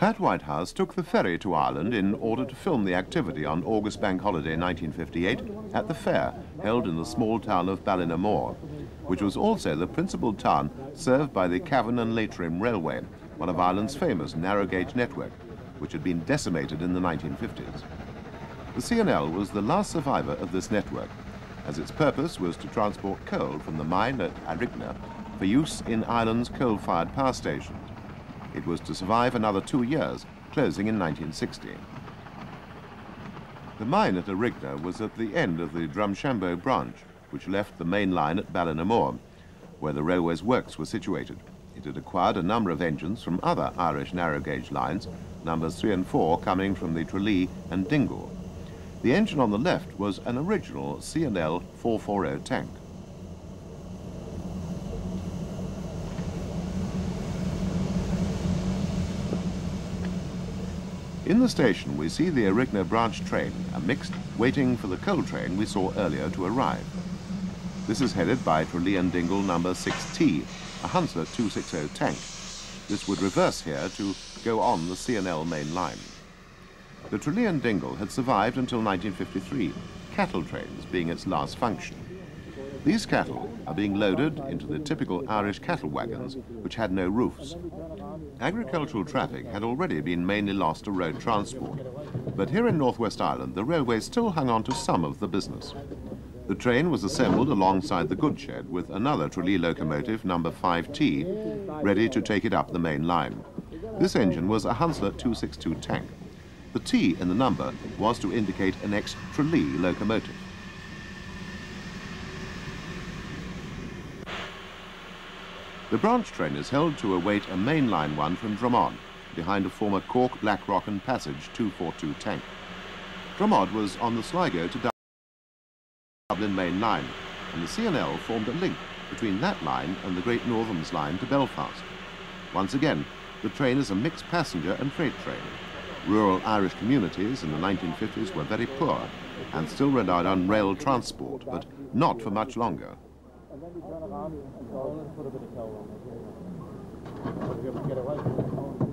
Pat Whitehouse took the ferry to Ireland in order to film the activity on August Bank Holiday 1958 at the fair held in the small town of Ballinamore, which was also the principal town served by the Cavan and Leitrim Railway, one of Ireland's famous narrow gauge network, which had been decimated in the 1950s. The C&L was the last survivor of this network, as its purpose was to transport coal from the mine at Arigna for use in Ireland's coal-fired power stations. It was to survive another two years, closing in 1960. The mine at Arigna was at the end of the Drumshanbo branch, which left the main line at Ballinamore, where the railway's works were situated. It had acquired a number of engines from other Irish narrow gauge lines, numbers 3 and 4 coming from the Tralee and Dingle. The engine on the left was an original C&L 440 tank. In the station, we see the Arigna branch train, a mixed, waiting for the coal train we saw earlier to arrive. This is headed by Tralee and Dingle number 6T, a Hunslet 260 tank. This would reverse here to go on the C&L main line. The Tralee and Dingle had survived until 1953, cattle trains being its last function. These cattle are being loaded into the typical Irish cattle wagons, which had no roofs. Agricultural traffic had already been mainly lost to road transport, but here in Northwest Ireland, the railway still hung on to some of the business. The train was assembled alongside the goods shed with another Tralee locomotive, number 5T, ready to take it up the main line. This engine was a Hunslet 262 tank. The T in the number was to indicate an ex-Tralee locomotive. The branch train is held to await a mainline one from Dromod, behind a former Cork, Blackrock and Passage 242 tank. Dromod was on the Sligo to Dublin Main Line, and the C&L formed a link between that line and the Great Northerns Line to Belfast. Once again, the train is a mixed passenger and freight train. Rural Irish communities in the 1950s were very poor and still relied on rail transport, but not for much longer go and put a bit of coal on it. Be able to get away